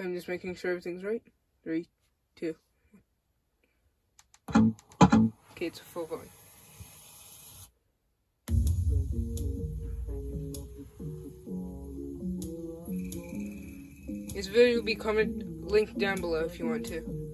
I'm just making sure everything's right. Three, two. Okay, it's a full volume. This video will be coming linked down below if you want to.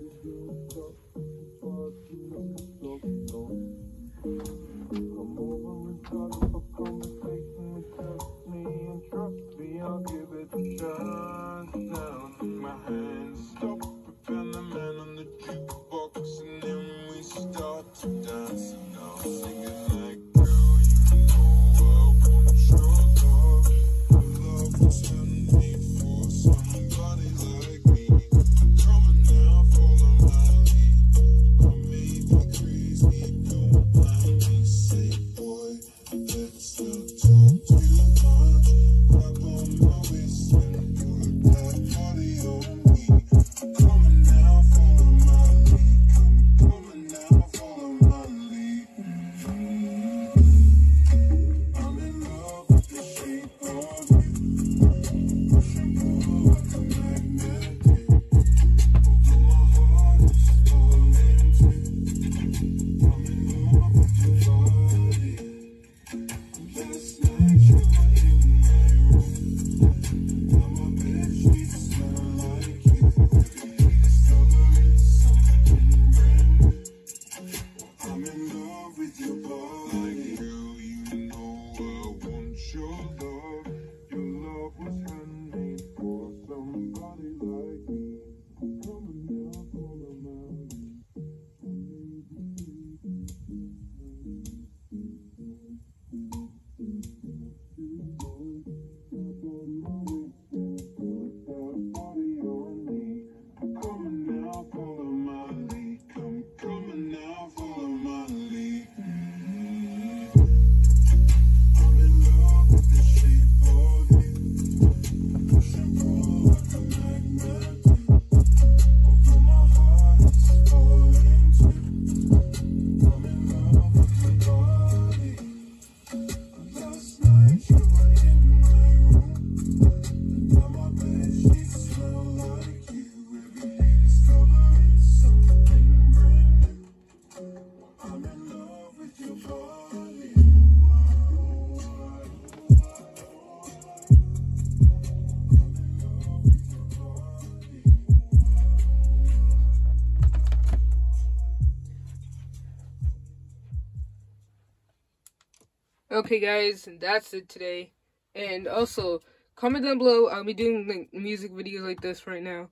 Okay, guys, that's it today. And also, comment down below. I'll be doing like music videos like this right now.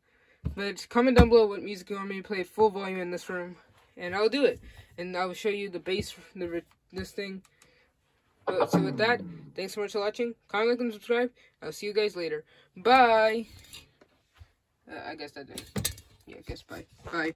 But comment down below what music you want me to play full volume in this room, and I'll do it. And I will show you the bass, the this thing. But, so with that, thanks so much for watching. Comment, like, and subscribe. I'll see you guys later. Bye. Uh, I guess that did. Yeah, I guess bye. Bye.